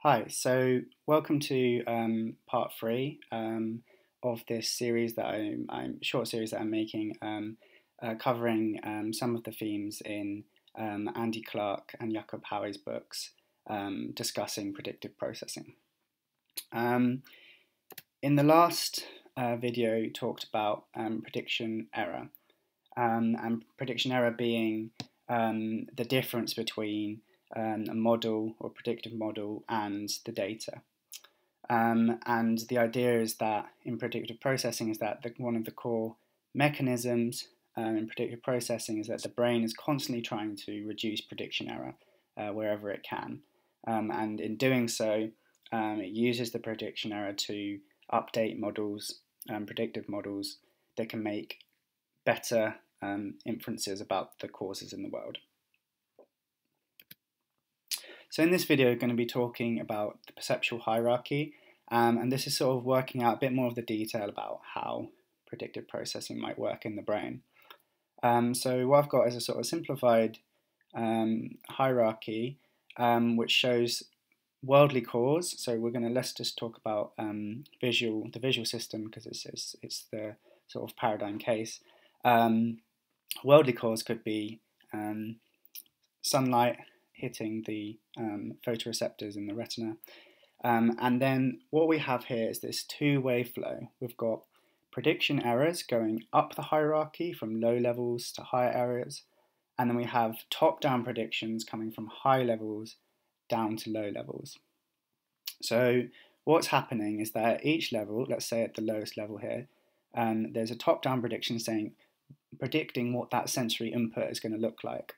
Hi, so welcome to um, part three um, of this series that I'm, I'm, short series that I'm making, um, uh, covering um, some of the themes in um, Andy Clark and Jakob Hohwy's books um, discussing predictive processing. in the last uh, video, talked about prediction error, and prediction error being the difference between um, a model or predictive model and the data. Um, and the idea is that in predictive processing is that the, one of the core mechanisms um, in predictive processing is that the brain is constantly trying to reduce prediction error uh, wherever it can. Um, and in doing so, um, it uses the prediction error to update models, um, predictive models that can make better inferences about the causes in the world. So in this video, we're going to be talking about the perceptual hierarchy, um, and this is sort of working out a bit more of the detail about how predictive processing might work in the brain. Um, so what I've got is a sort of simplified um, hierarchy, um, which shows worldly cause. So we're going to let's just talk about um, visual, the visual system, because it's, it's, it's the sort of paradigm case. Um, worldly cause could be sunlight, hitting the um, photoreceptors in the retina. Um, and then what we have here is this two-way flow. We've got prediction errors going up the hierarchy from low levels to higher areas, and then we have top-down predictions coming from high levels down to low levels. So what's happening is that at each level, let's say at the lowest level here, um, there's a top-down prediction saying predicting what that sensory input is going to look like.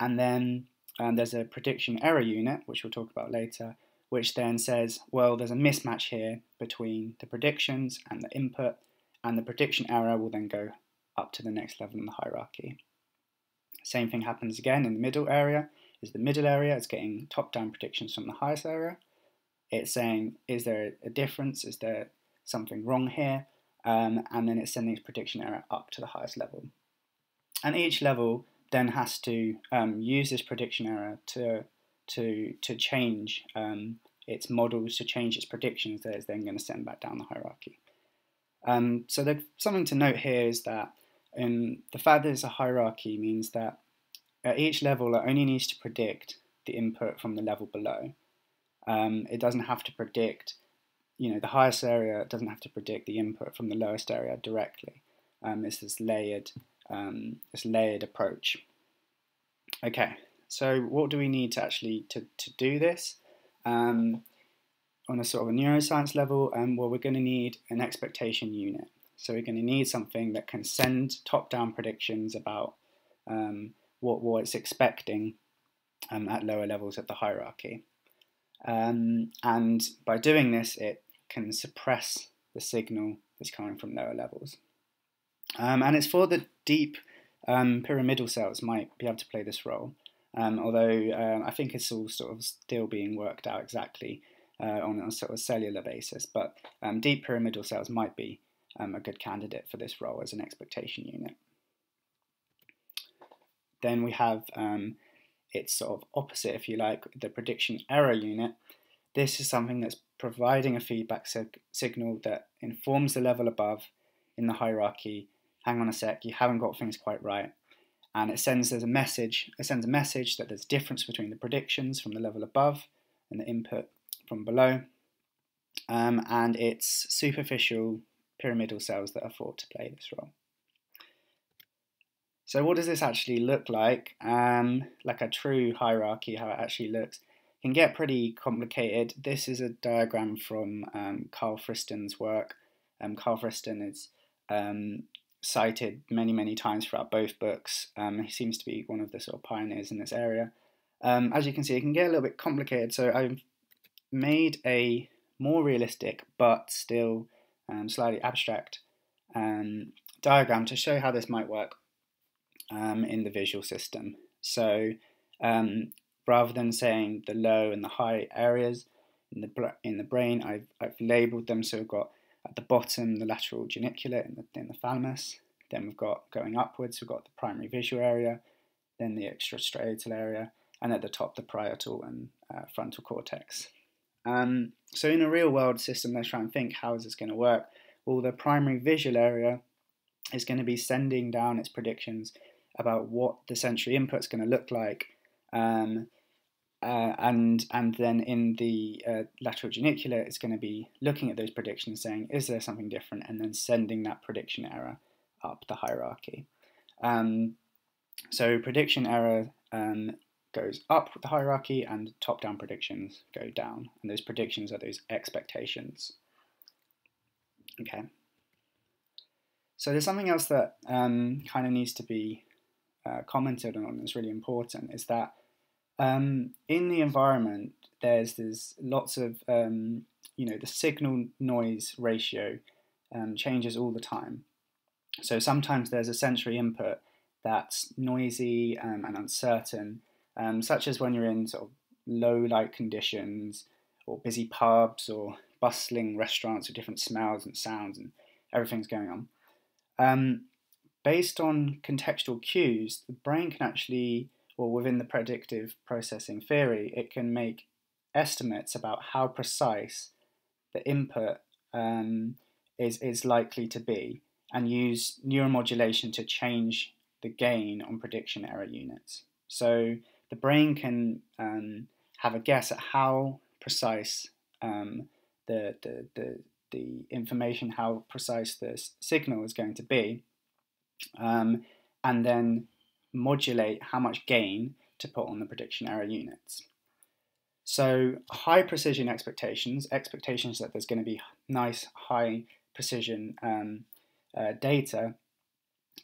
And then and there's a prediction error unit, which we'll talk about later, which then says, well, there's a mismatch here between the predictions and the input, and the prediction error will then go up to the next level in the hierarchy. Same thing happens again in the middle area, is the middle area is getting top-down predictions from the highest area. It's saying, is there a difference? Is there something wrong here? Um, and then it's sending its prediction error up to the highest level. And each level then has to um, use this prediction error to to to change um, its models, to change its predictions that it's then going to send back down the hierarchy. Um, so the, something to note here is that um, the fact that it's a hierarchy means that at each level it only needs to predict the input from the level below. Um, it doesn't have to predict, you know, the highest area doesn't have to predict the input from the lowest area directly. Um, it's this layered um, this layered approach. Okay, so what do we need to actually to, to do this? Um, on a sort of a neuroscience level, um, well, we're going to need an expectation unit. So we're going to need something that can send top-down predictions about um, what, what it's expecting um, at lower levels of the hierarchy. Um, and by doing this, it can suppress the signal that's coming from lower levels. Um, and it's for the deep um, pyramidal cells might be able to play this role. Um, although um, I think it's all sort of still being worked out exactly uh, on a sort of cellular basis. But um, deep pyramidal cells might be um, a good candidate for this role as an expectation unit. Then we have its sort of opposite, if you like, the prediction error unit. This is something that's providing a feedback sig signal that informs the level above in the hierarchy hang on a sec, you haven't got things quite right. And it sends as a message, it sends a message that there's a difference between the predictions from the level above and the input from below. Um, and it's superficial pyramidal cells that are thought to play this role. So what does this actually look like? Um, like a true hierarchy, how it actually looks. Can get pretty complicated. This is a diagram from um, Karl Friston's work. Um, Karl Friston is um, cited many, many times throughout both books. Um, he seems to be one of the sort of pioneers in this area. Um, as you can see, it can get a little bit complicated, so I've made a more realistic but still um, slightly abstract um, diagram to show how this might work um, in the visual system. So um, rather than saying the low and the high areas in the, in the brain, I've, I've labelled them so we've got at the bottom, the lateral geniculate in the, the thalamus. Then we've got going upwards, we've got the primary visual area, then the extrastriatal area, and at the top, the parietal and uh, frontal cortex. Um, so in a real world system, let's try and think how is this going to work? Well, the primary visual area is going to be sending down its predictions about what the sensory input is going to look like. Um, uh, and and then in the uh, lateral geniculate, it's going to be looking at those predictions, saying, is there something different, and then sending that prediction error up the hierarchy. Um, so prediction error um, goes up the hierarchy, and top-down predictions go down, and those predictions are those expectations. Okay. So there's something else that um, kind of needs to be uh, commented on that's really important is that um, in the environment there's there's lots of um, you know the signal noise ratio um, changes all the time. So sometimes there's a sensory input that's noisy um, and uncertain, um, such as when you're in sort of low light conditions or busy pubs or bustling restaurants with different smells and sounds and everything's going on. Um, based on contextual cues, the brain can actually, or within the predictive processing theory, it can make estimates about how precise the input um, is, is likely to be and use neuromodulation to change the gain on prediction error units. So the brain can um, have a guess at how precise um, the, the, the, the information, how precise the signal is going to be, um, and then modulate how much gain to put on the prediction error units. So high precision expectations, expectations that there's going to be nice high precision um, uh, data,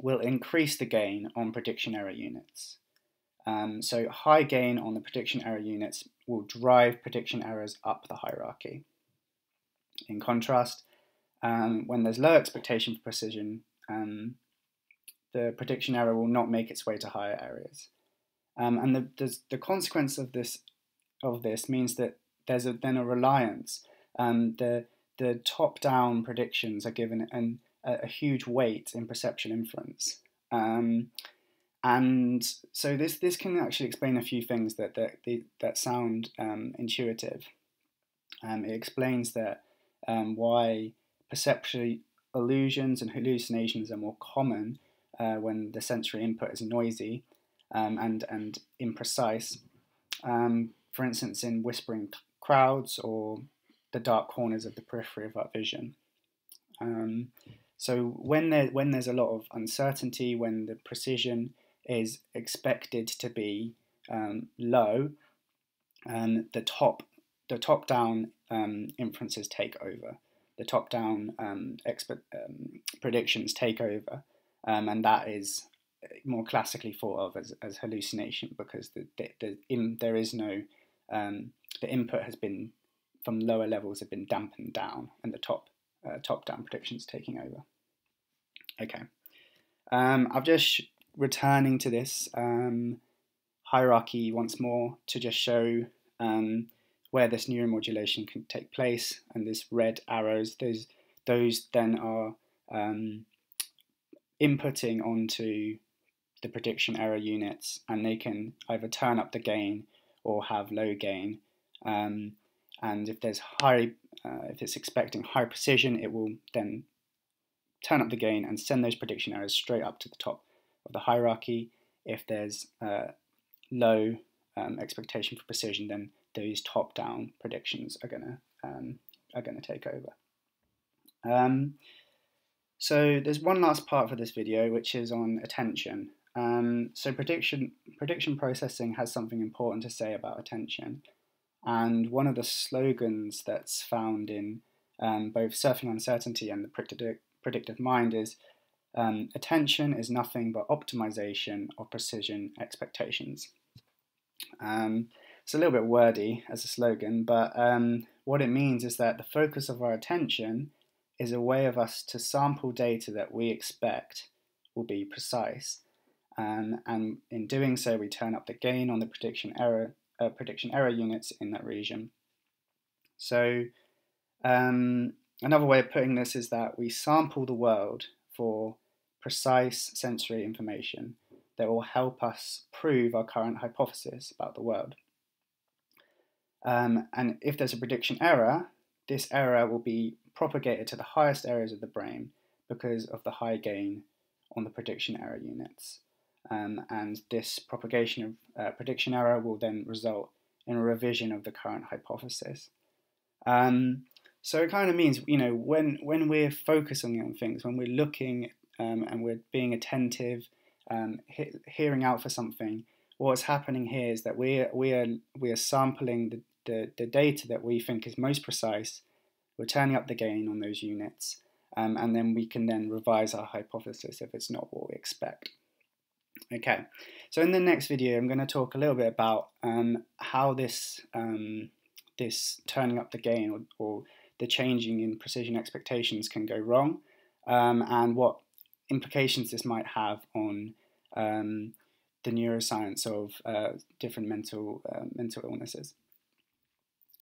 will increase the gain on prediction error units. Um, so high gain on the prediction error units will drive prediction errors up the hierarchy. In contrast, um, when there's low expectation for precision, um, the prediction error will not make its way to higher areas. Um, and the, the, the, consequence of this of this means that there's a, then a reliance. Um, the the top down predictions are given an, a, a, huge weight in perception inference. Um, and so this this can actually explain a few things that that that sound um, intuitive. Um, it explains that um, why perceptual illusions and hallucinations are more common uh, when the sensory input is noisy um, and, and imprecise. Um, for instance, in whispering crowds or the dark corners of the periphery of our vision. Um, so when there when there's a lot of uncertainty, when the precision is expected to be um, low, um, the top the top down um, inferences take over. The top down expert, predictions take over, um, and that is more classically thought of as, as hallucination because the, the, the in, there is no um, the input has been from lower levels have been dampened down and the top uh, top down predictions taking over. Okay, um, I'm just returning to this um, hierarchy once more to just show um, where this neuromodulation can take place and these red arrows those those then are um, inputting onto the prediction error units and they can either turn up the gain or have low gain. Um, and if there's high, uh, if it's expecting high precision, it will then turn up the gain and send those prediction errors straight up to the top of the hierarchy. If there's uh, low um, expectation for precision, then those top-down predictions are gonna um, are gonna take over. So there's one last part for this video, which is on attention. Um, so prediction prediction processing has something important to say about attention, and one of the slogans that's found in um, both Surfing Uncertainty and the Predictive, predictive Mind is um, attention is nothing but optimization of precision expectations. Um, it's a little bit wordy as a slogan, but um, what it means is that the focus of our attention is a way of us to sample data that we expect will be precise. Um, and in doing so, we turn up the gain on the prediction error uh, prediction error units in that region. So um, another way of putting this is that we sample the world for precise sensory information that will help us prove our current hypothesis about the world. Um, and if there's a prediction error, this error will be propagated to the highest areas of the brain because of the high gain on the prediction error units. Um, and this propagation of uh, prediction error will then result in a revision of the current hypothesis. Um, so it kind of means, you know, when when we're focusing on things, when we're looking um, and we're being attentive, um, he- hearing out for something, what's happening here is that we we are we are sampling the, the, the data that we think is most precise. We're turning up the gain on those units, um, and then we can then revise our hypothesis if it's not what we expect. Okay, so in the next video, I'm going to talk a little bit about um, how this um, this turning up the gain or, or, the changing in precision expectations can go wrong, um, and what implications this might have on um, the neuroscience of uh, different mental uh, mental illnesses.